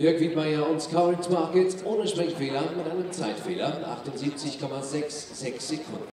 Jörg Wiedmeier und Current Markets ohne Sprengfehler mit einem Zeitfehler 78,66 Sekunden.